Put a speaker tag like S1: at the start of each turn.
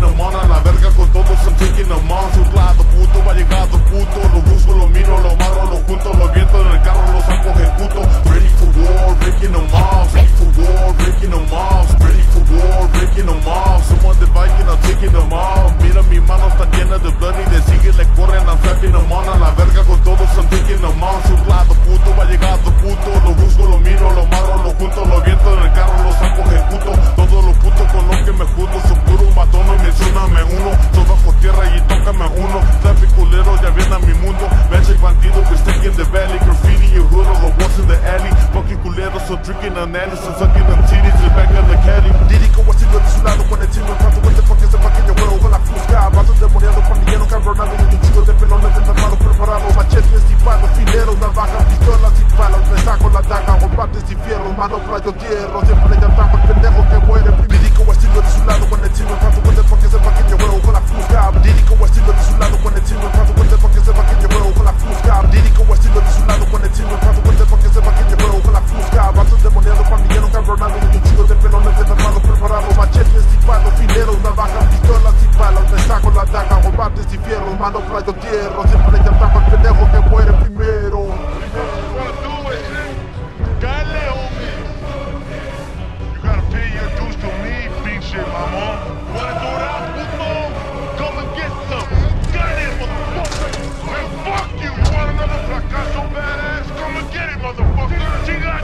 S1: taking them a la verga con todos, I'm taking them on Su lado puto, va llegado puto. Lo busco, lo miro, lo amarro, lo junto, lo viento en el carro, lo saco, ejecuto Ready for war, breaking them off Ready for war, breaking them off Ready for war, breaking them off Someone the bike and I'm taking them off Mira mis manos están llenas de blood y de sigue le corren, I'm slapping them on a la verga con todos, I'm taking them on the valley, graffiti, your hood, or what's in the alley. Fucking culeros, so drinking on Anderson, sucking
S2: on mano Fredo Hierro Siempre le llamaban pendejo que muere primero
S3: Fuck you! You want another fracaso badass? Come and get it, motherfucker!